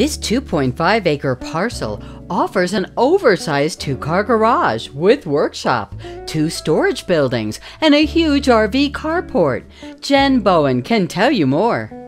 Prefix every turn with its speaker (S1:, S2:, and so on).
S1: This 2.5 acre parcel offers an oversized two car garage with workshop, two storage buildings, and a huge RV carport. Jen Bowen can tell you more.